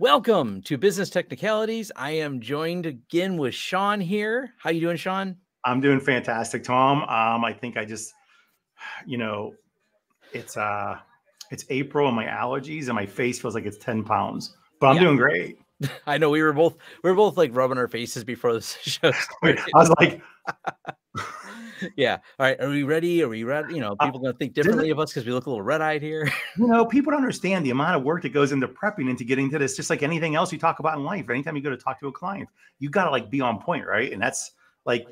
Welcome to Business Technicalities. I am joined again with Sean here. How you doing, Sean? I'm doing fantastic, Tom. Um, I think I just, you know, it's uh, it's April and my allergies and my face feels like it's 10 pounds, but I'm yeah. doing great. I know we were both we were both like rubbing our faces before this show. Started. I was like, yeah. All right. Are we ready? Are we ready? You know, uh, people uh, gonna think differently of us because we look a little red eyed here. you know, people don't understand the amount of work that goes into prepping into getting to this. Just like anything else you talk about in life. Anytime you go to talk to a client, you gotta like be on point, right? And that's like,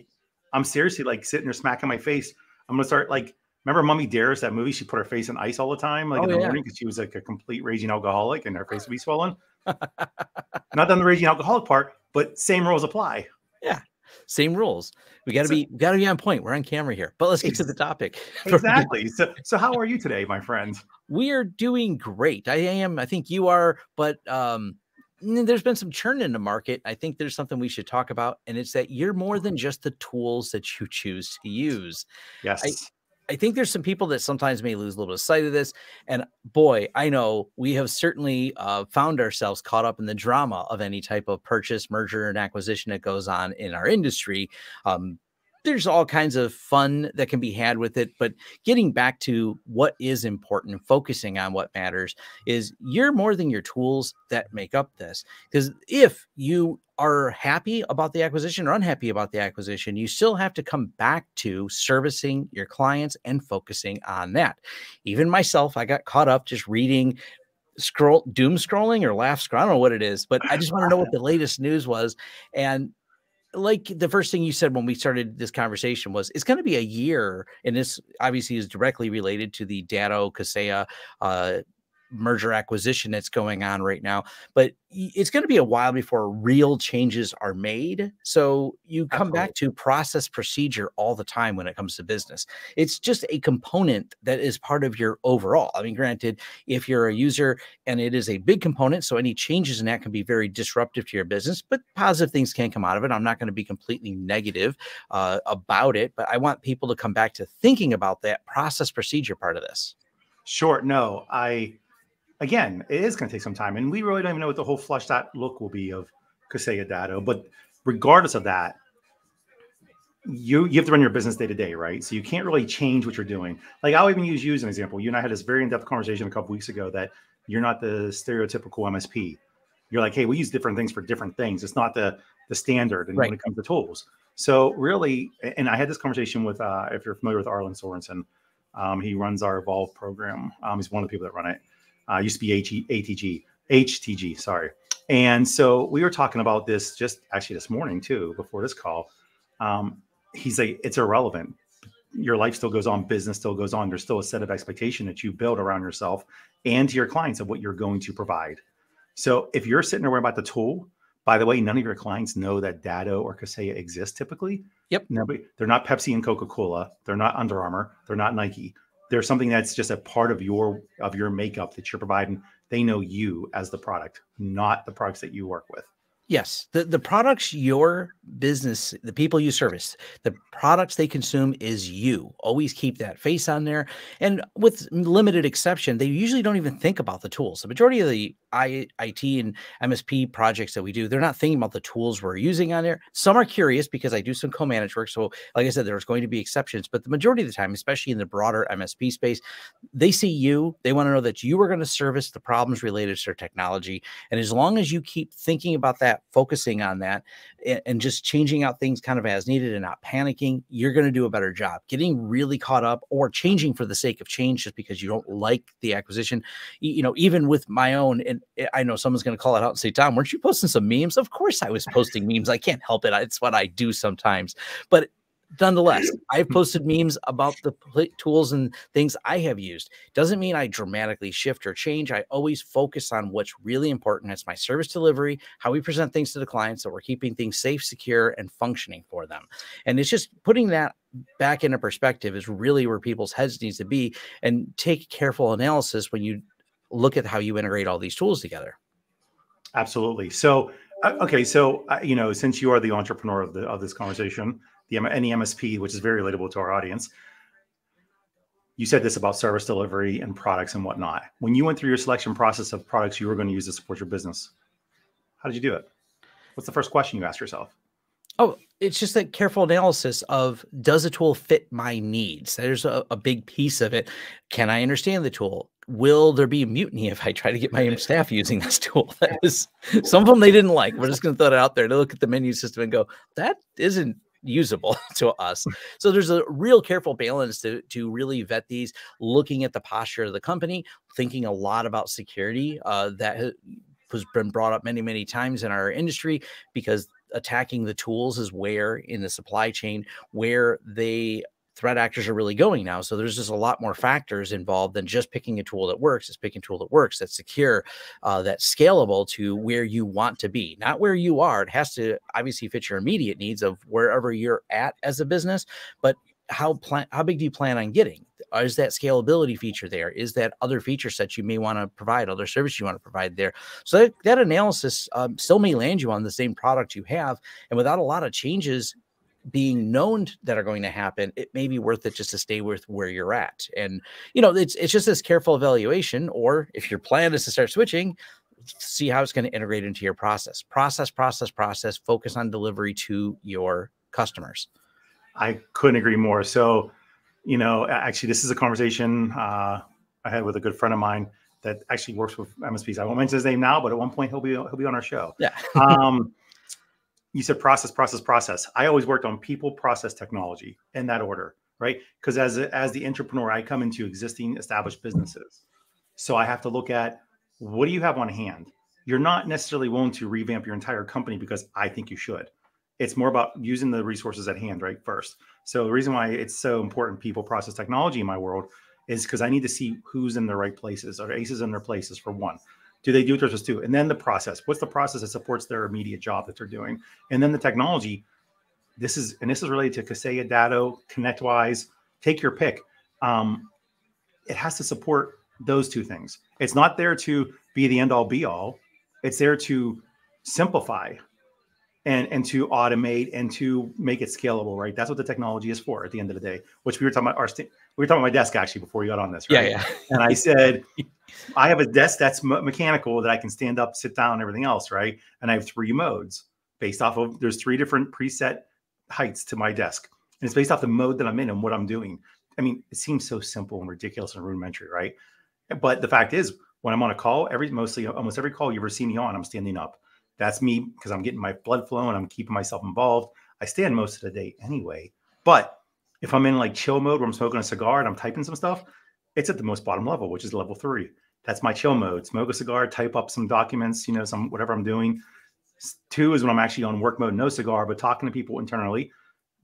I'm seriously like sitting there smacking my face. I'm gonna start like. Remember Mommie Dearest, that movie? She put her face in ice all the time, like oh, in the yeah. morning, because she was like a complete raging alcoholic and her face would be swollen. Not done the raging alcoholic part, but same rules apply. Yeah, same rules. We got to so, be got to be on point. We're on camera here, but let's get to the topic. Exactly. so, so how are you today, my friend? We are doing great. I am. I think you are, but um, there's been some churn in the market. I think there's something we should talk about, and it's that you're more than just the tools that you choose to use. Yes. I, think there's some people that sometimes may lose a little bit of sight of this. And boy, I know we have certainly uh, found ourselves caught up in the drama of any type of purchase, merger, and acquisition that goes on in our industry. Um, there's all kinds of fun that can be had with it but getting back to what is important focusing on what matters is you're more than your tools that make up this because if you are happy about the acquisition or unhappy about the acquisition, you still have to come back to servicing your clients and focusing on that. Even myself, I got caught up just reading scroll doom scrolling or laugh scroll. I don't know what it is, but I just want to know what the latest news was. And like the first thing you said when we started this conversation was it's going to be a year, and this obviously is directly related to the Datto Kaseya uh, merger acquisition that's going on right now but it's going to be a while before real changes are made so you come Absolutely. back to process procedure all the time when it comes to business it's just a component that is part of your overall i mean granted if you're a user and it is a big component so any changes in that can be very disruptive to your business but positive things can come out of it i'm not going to be completely negative uh, about it but i want people to come back to thinking about that process procedure part of this Sure. No, I again, it is going to take some time, and we really don't even know what the whole flushed out look will be of Kaseya Datto. But regardless of that, you you have to run your business day to day, right? So you can't really change what you're doing. Like I'll even use you as an example. You and I had this very in depth conversation a couple weeks ago that you're not the stereotypical MSP. You're like, hey, we use different things for different things. It's not the the standard, and right. when it comes to tools. So really, and I had this conversation with, uh, if you're familiar with Arlin Sorensen, um, he runs our Evolve program. Um, he's one of the people that run it uh, used to be H- ATG, HTG, sorry. And so we were talking about this just actually this morning too, before this call. Um, he's like, it's irrelevant. Your life still goes on, business still goes on. There's still a set of expectation that you build around yourself and to your clients of what you're going to provide. So if you're sitting there worrying about the tool, by the way, none of your clients know that Datto or Kaseya exists typically. Yep. Nobody, they're not Pepsi and Coca-Cola. They're not Under Armour. They're not Nike there's something that's just a part of your of your makeup that you're providing they know you as the product not the products that you work with Yes, the the products your business, the people you service, the products they consume is you. Always keep that face on there. And with limited exception, they usually don't even think about the tools. The majority of the I, IT and MSP projects that we do, they're not thinking about the tools we're using on there. Some are curious because I do some co-managed work. So, like I said, there's going to be exceptions, but the majority of the time, especially in the broader MSP space, they see you. They want to know that you are going to service the problems related to their technology. And as long as you keep thinking about that focusing on that and, and just changing out things kind of as needed and not panicking, you're going to do a better job. Getting really caught up or changing for the sake of change just because you don't like the acquisition, you know, even with my own, and I know someone's going to call it out and say, Tom, weren't you posting some memes? Of course I was posting memes. I can't help it. It's what I do sometimes. But nonetheless, I've posted memes about the tools and things I have used. Doesn't mean I dramatically shift or change. I always focus on what's really important. It's my service delivery, how we present things to the clients, so we're keeping things safe, secure, and functioning for them. And it's just putting that back into perspective is really where people's heads needs to be and take careful analysis when you look at how you integrate all these tools together. Absolutely. So, uh, okay, so uh, you know, since you are the entrepreneur of the of this conversation, the any MSP, which is very relatable to our audience. You said this about service delivery and products and whatnot. When you went through your selection process of products you were going to use to support your business, How did you do it? What's the first question you ask yourself? Oh, it's just a careful analysis of does a tool fit my needs? There's a, a, big piece of it. Can I understand the tool? Will there be a mutiny if I try to get my staff using this tool? That is some of them they didn't like. We're just going to throw it out there to look at the menu system and go, that isn't usable to us. So there's a real careful balance to to really vet these, looking at the posture of the company, thinking a lot about security. Uh, that has been brought up many many times in our industry because attacking the tools is where in the supply chain where they threat actors are really going now. So there's just a lot more factors involved than just picking a tool that works. It's picking a tool that works, that's secure, uh, that's scalable to where you want to be, not where you are. It has to obviously fit your immediate needs of wherever you're at as a business, but how plan how big do you plan on getting? Is that scalability feature there? Is that other feature sets you may want to provide, other service you want to provide there? So that, that analysis um, still may land you on the same product you have, and without a lot of changes being known that are going to happen, it may be worth it just to stay with where you're at. And you know, it's it's just this careful evaluation. Or if your plan is to start switching, see how it's going to integrate into your process. Process, process, process. Focus on delivery to your customers. I couldn't agree more. So, you know, actually, this is a conversation uh, I had with a good friend of mine that actually works with MSPs. I won't mention his name now, but at one point he'll be he'll be on our show. Yeah. um, you said process, process, process. I always worked on people, process, technology in that order, right? Because as a, as the entrepreneur, I come into existing established businesses, so I have to look at what do you have on hand. You're not necessarily willing to revamp your entire company because I think you should. It's more about using the resources at hand, right? First. So the reason why it's so important, people, process, technology in my world, is because I need to see who's in the right places or aces in their places for one do they do what they're? And then the process. What's the process that supports their immediate job that they're doing? And then the technology. This is and this is related to Kaseya, Datto, ConnectWise. Take your pick. Um, it has to support those two things. It's not there to be the end all be all. It's there to simplify and and to automate and to make it scalable. Right. That's what the technology is for. At the end of the day, which we were talking about our st- we were talking about my desk actually before you got on this. Right? Yeah, yeah. and I said, I have a desk that's me- mechanical that I can stand up, sit down, everything else, right? And I have three modes based off of there's three different preset heights to my desk, and it's based off the mode that I'm in and what I'm doing. I mean, it seems so simple and ridiculous and rudimentary, right? But the fact is, when I'm on a call, every mostly almost every call you ever see me on, I'm standing up. That's me because I'm getting my blood flow and I'm keeping myself involved. I stand most of the day anyway. But if I'm in like chill mode where I'm smoking a cigar and I'm typing some stuff, it's at the most bottom level, which is level three. That's my chill mode. Smoke a cigar, type up some documents, you know, some whatever I'm doing. Two is when I'm actually on work mode, no cigar, but talking to people internally.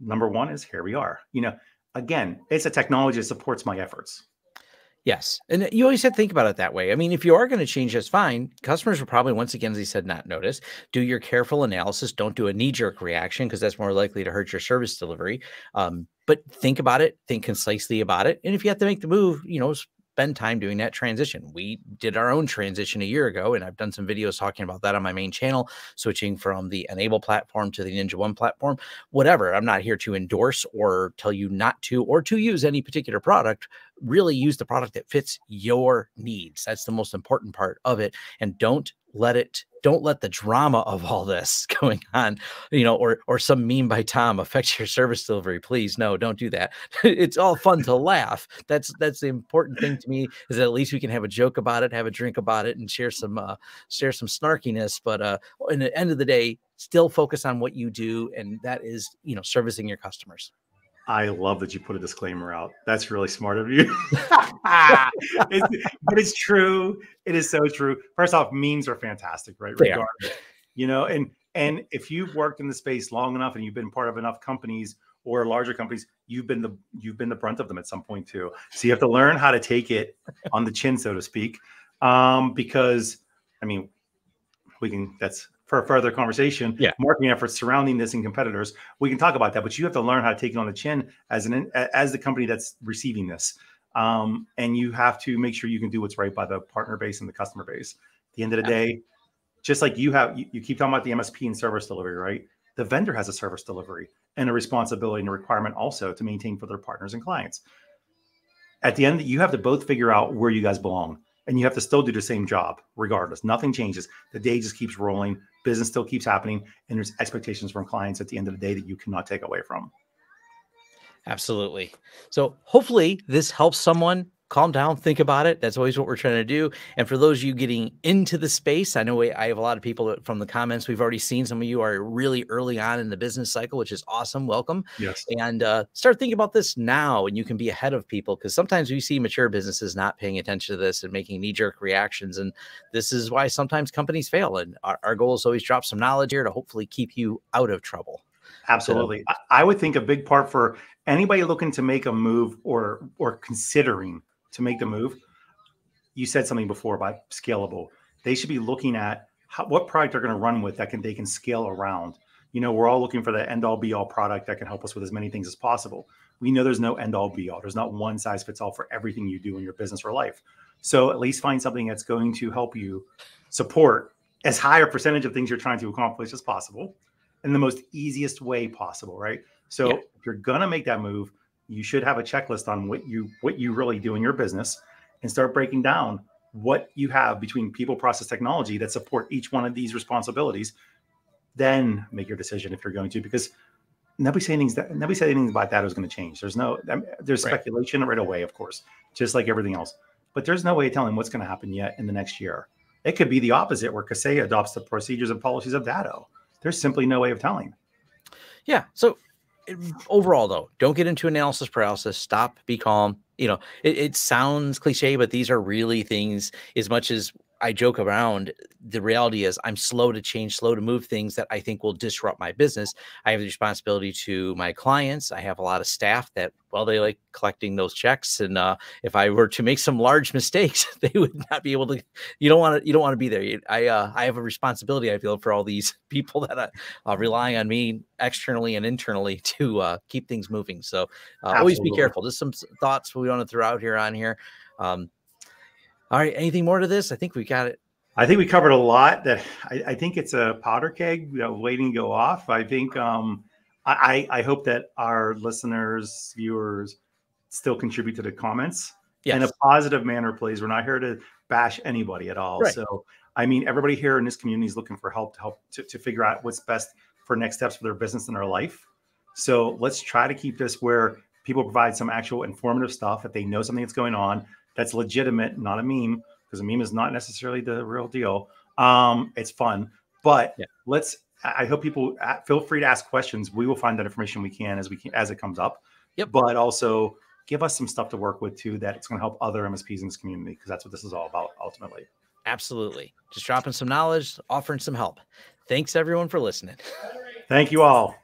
Number one is here we are. You know, again, it's a technology that supports my efforts. Yes. And you always have to think about it that way. I mean, if you are going to change, that's fine. Customers will probably, once again, as he said, not notice. Do your careful analysis. Don't do a knee jerk reaction because that's more likely to hurt your service delivery. Um, but think about it, think concisely about it. And if you have to make the move, you know, spend time doing that transition. We did our own transition a year ago, and I've done some videos talking about that on my main channel, switching from the N-able platform to the NinjaOne platform. Whatever. I'm not here to endorse or tell you not to or to use any particular product. Really use the product that fits your needs. That's the most important part of it. And don't let it don't let the drama of all this going on, you know, or or some meme by Tom affect your service delivery. Please, no, don't do that. it's all fun to laugh. That's that's the important thing to me is that at least we can have a joke about it, have a drink about it, and share some uh, share some snarkiness. But uh, in the end of the day, still focus on what you do, and that is you know servicing your customers. I love that you put a disclaimer out. That's really smart of you. it's, but it's true. It is so true. First off, memes are fantastic, right? They Regardless, are. you know, and and if you've worked in the space long enough and you've been part of enough companies or larger companies, you've been the you've been the brunt of them at some point too. So you have to learn how to take it on the chin, so to speak. Um, because I mean, we can that's for further conversation, yeah. marketing efforts surrounding this and competitors, we can talk about that. But you have to learn how to take it on the chin as an as the company that's receiving this, um, and you have to make sure you can do what's right by the partner base and the customer base. At the end of the day, just like you have, you, you keep talking about the MSP and service delivery, right? The vendor has a service delivery and a responsibility and a requirement also to maintain for their partners and clients. At the end, you have to both figure out where you guys belong. and you have to still do the same job regardless. Nothing changes. The day just keeps rolling. Business still keeps happening, and there's expectations from clients at the end of the day that you cannot take away from. Absolutely. So hopefully this helps someone calm down, think about it. That's always what we're trying to do. And for those of you getting into the space, I know I have a lot of people from the comments we've already seen. Some of you are really early on in the business cycle, which is awesome. Welcome. Yes. And uh, start thinking about this now, and you can be ahead of people because sometimes we see mature businesses not paying attention to this and making knee jerk reactions. And this is why sometimes companies fail. And our, our goal is always drop some knowledge here to hopefully keep you out of trouble. Absolutely. So, I would think a big part for anybody looking to make a move or or considering to make the move, you said something before about scalable. They should be looking at how, what product they're going to run with that can they can scale around. You know, we're all looking for the end all be all product that can help us with as many things as possible. We know there's no end all be all. There's not one size fits all for everything you do in your business or life. So at least find something that's going to help you support as high a percentage of things you're trying to accomplish as possible in the most easiest way possible, right? So yeah. if you're gonna make that move, you should have a checklist on what you what you really do in your business and start breaking down what you have between people process technology that support each one of these responsibilities. Then make your decision if you're going to because nobody saying things that nobody said anything about that was going to change. There's no there's right. speculation right away of course just like everything else. But there's no way of telling what's going to happen yet in the next year. It could be the opposite where Kaseya adopts the procedures and policies of Datto. There's simply no way of telling. Yeah so overall though don't get into analysis paralysis stop be calm you know it, it, sounds cliche but these are really things as much as I joke around. The reality is, I'm slow to change, slow to move things that I think will disrupt my business. I have the responsibility to my clients. I have a lot of staff that, well, they like collecting those checks, and uh, if I were to make some large mistakes, they would not be able to. You don't want to. You don't want to be there. I uh, I have a responsibility. I feel for all these people that are uh, relying on me externally and internally to uh, keep things moving. So uh, always be careful. Just some thoughts we want to throw out here on here. Um, all right. Anything more to this? I think we got it. I think we covered a lot. That I, I think it's a powder keg you know, waiting to go off. I think um, I, I hope that our listeners, viewers, still contribute to the comments yes. in a positive manner, please. We're not here to bash anybody at all. Right. So I mean, everybody here in this community is looking for help to help to, to figure out what's best for next steps for their business and their life. So let's try to keep this where people provide some actual informative stuff. If they know something that's going on, that's legitimate, not a meme, because a meme is not necessarily the real deal. Um, it's fun, but yeah. let's. I hope people feel free to ask questions. We will find that information we can as we can as it comes up. Yep. But also give us some stuff to work with too that it's going to help other MSPs in this community because that's what this is all about ultimately. Absolutely. Just dropping some knowledge, offering some help. Thanks everyone for listening. Thank you all.